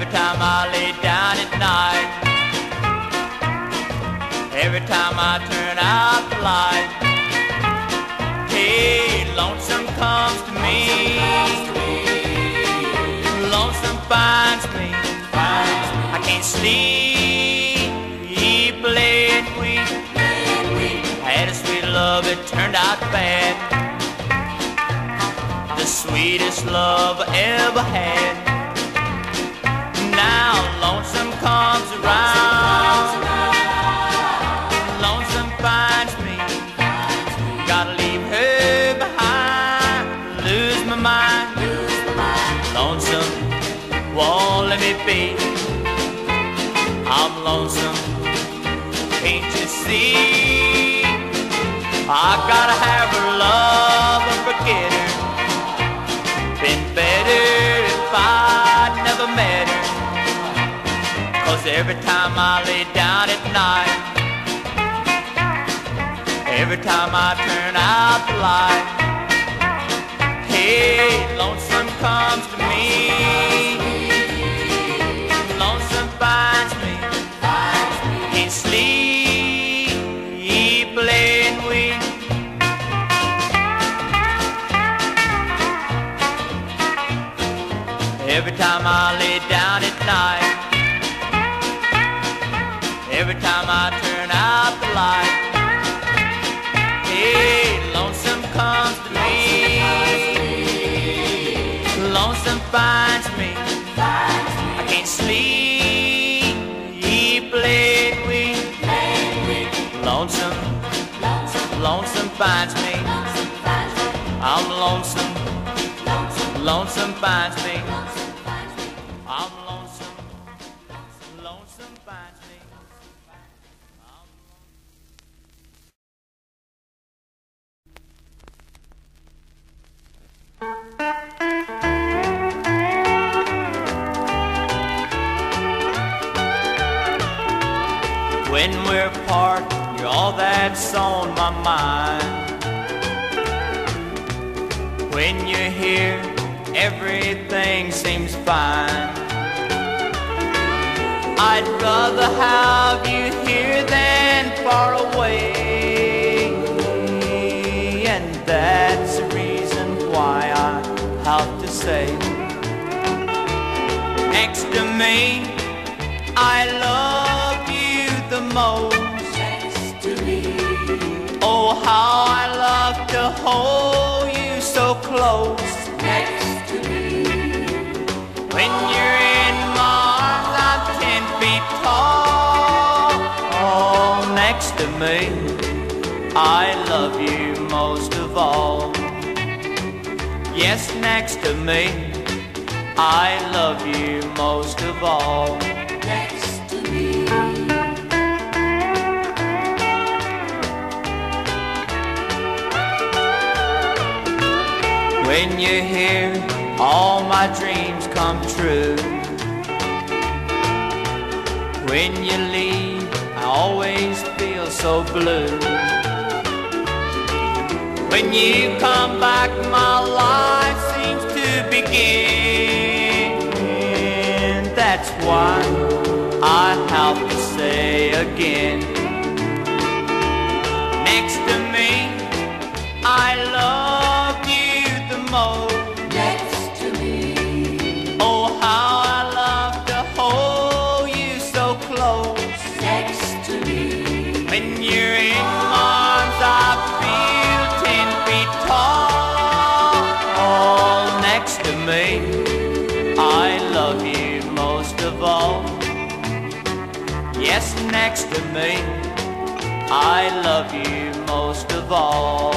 Every time I lay down at night, every time I turn out the light, hey, lonesome comes to me. Lonesome finds me. I can't sleep, laying weak. I had a sweet love, it turned out bad. The sweetest love I ever had. Now lonesome comes around. Lonesome finds me. Gotta leave her behind. Lose my mind. Lonesome won't let me be. I'm lonesome. Can't you see? I gotta have her love Cause every time I lay down at night, every time I turn out the light, hey, lonesome comes to me. Lonesome finds me. Can't sleep, laying weak. Every time I lay down at night, every time I turn out the light, hey, lonesome comes to me. Lonesome finds me. I can't sleep, laying weak. Lonesome, lonesome finds me. I'm lonesome, lonesome finds me. I'm When we're apart, you're all that's on my mind. When you're here, everything seems fine. I'd rather have you here than far away. And that's the reason why I have to say, next to me, I love most. Next to me. Oh, how I love to hold you so close. Next to me. When you're in my arms, I'm ten feet tall. Oh, next to me, I love you most of all. Yes, next to me, I love you most of all. When you're here, all my dreams come true. When you leave, I always feel so blue. When you come back, my life seems to begin. That's why I have to say again. All. Yes, next to me, I love you most of all.